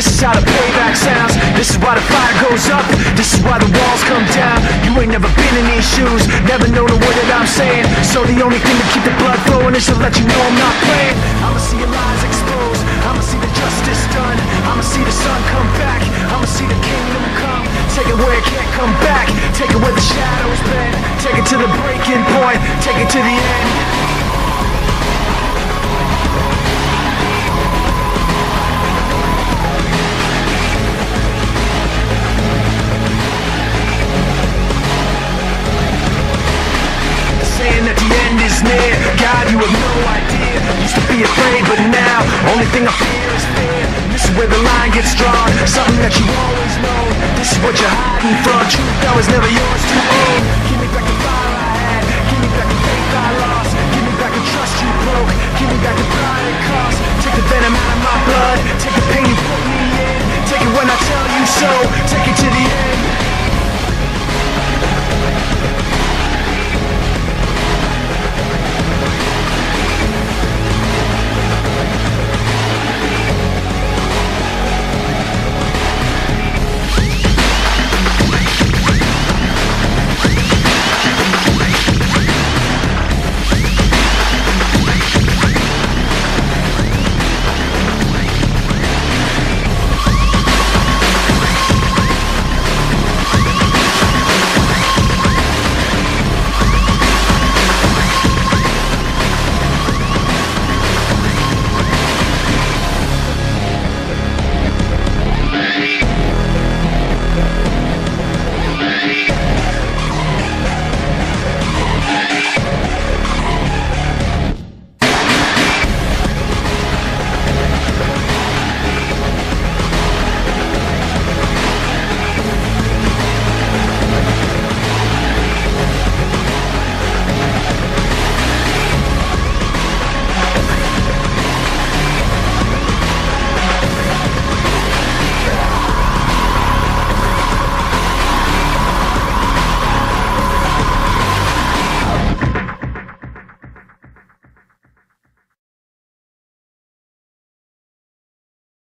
This is how the payback sounds. This is why the fire goes up. This is why the walls come down. You ain't never been in these shoes, never know the word that I'm saying. So the only thing to keep the blood flowing is to let you know I'm not playing. I'ma see your lies exposed. I'ma see the justice done. I'ma see the sun come back. I'ma see the kingdom come. Take it where it can't come back. Take it where the shadows end is near God, you have no idea. Used to be afraid, but now Only thing I fear is fear. This is where the line gets drawn. Something that you always know. This is what you're hiding from. Truth that was never yours to own. Give me back the fire I had. Give me back the faith I lost. Give me back the trust you broke. Give me back the pride it cost. Take the venom out of my blood. Take the pain you put me in. Take it when I tell you so. Take